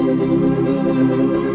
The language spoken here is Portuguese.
Música